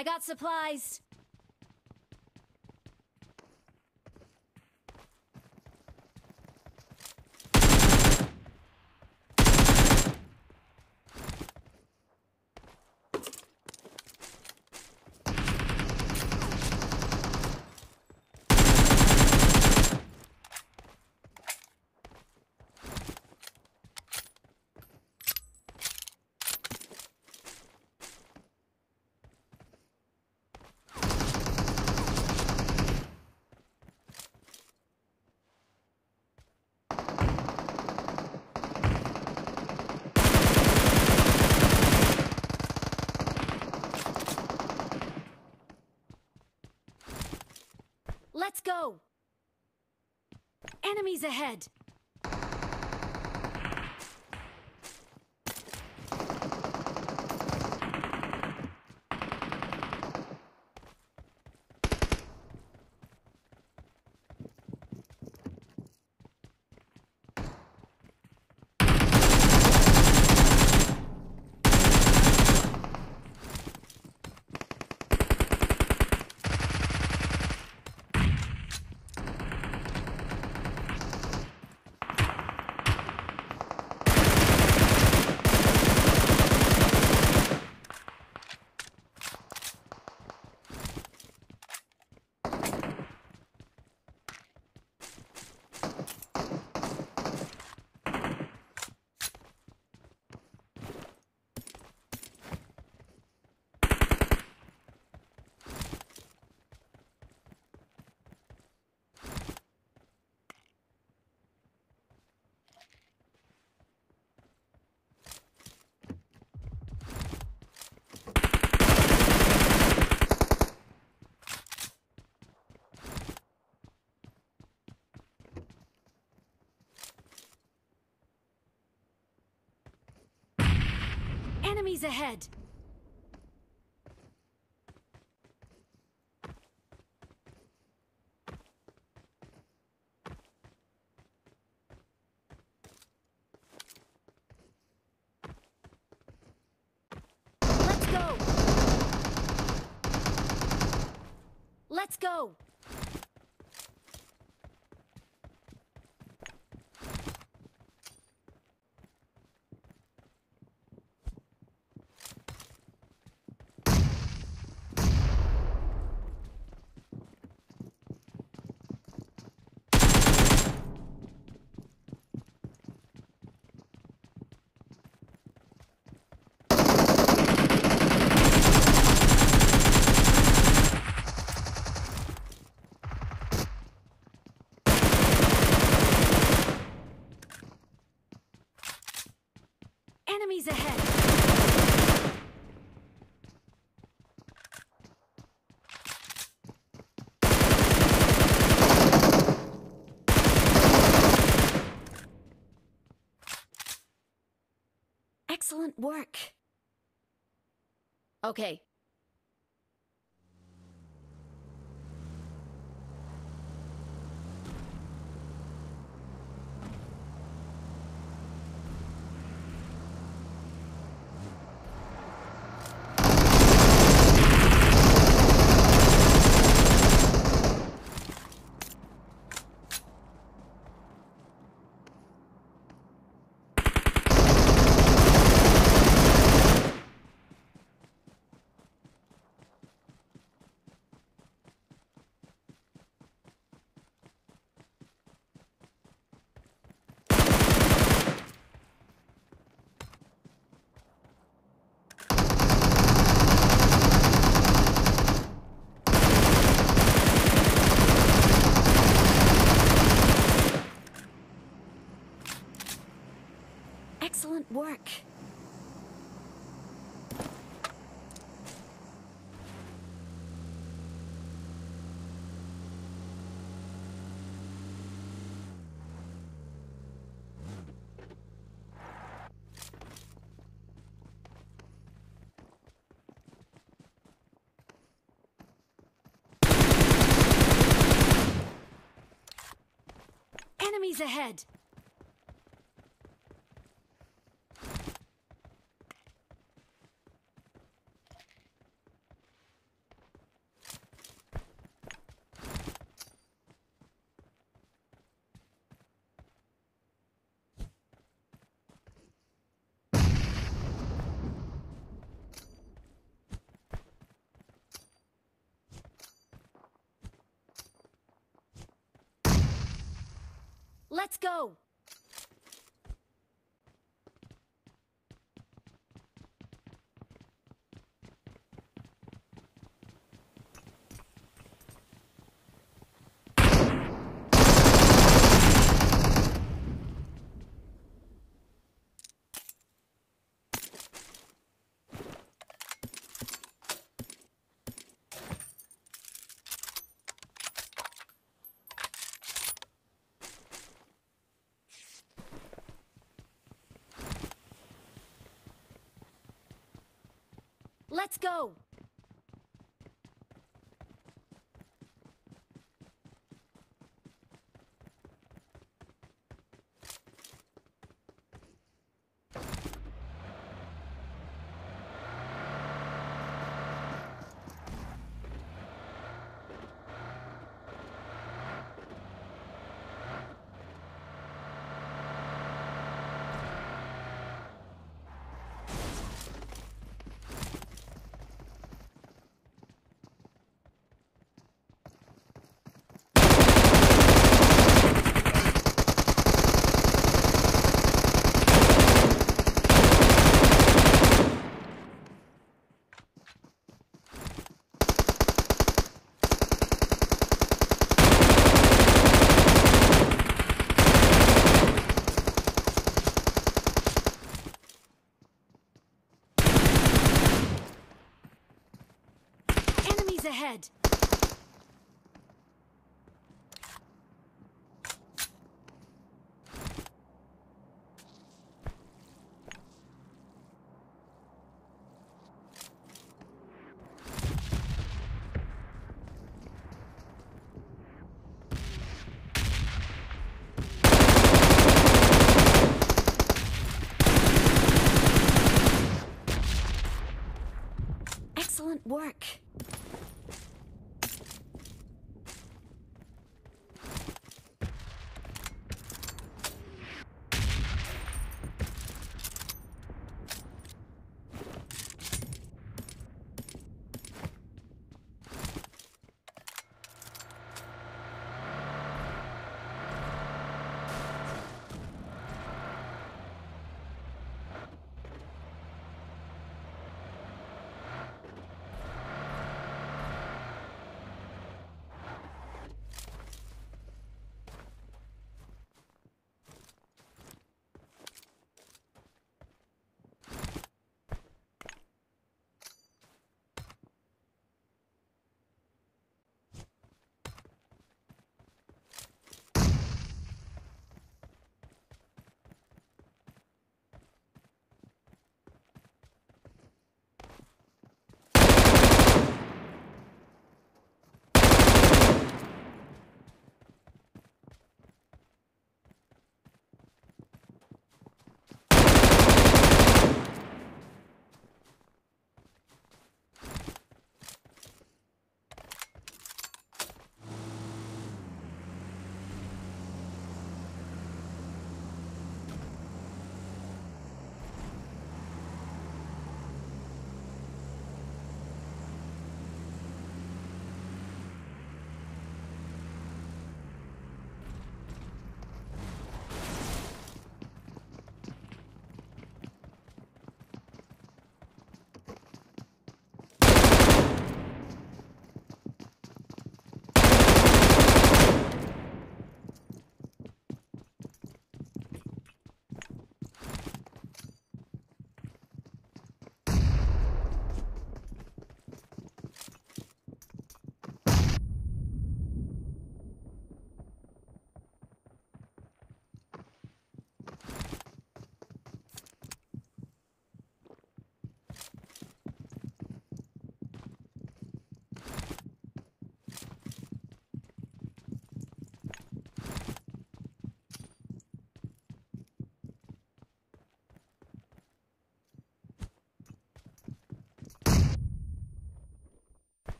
I got supplies. Let's go! Enemies ahead! Enemies ahead! Let's go! Let's go! Enemies ahead! Excellent work. Okay. Excellent work. Enemies ahead! Let's go! Let's go!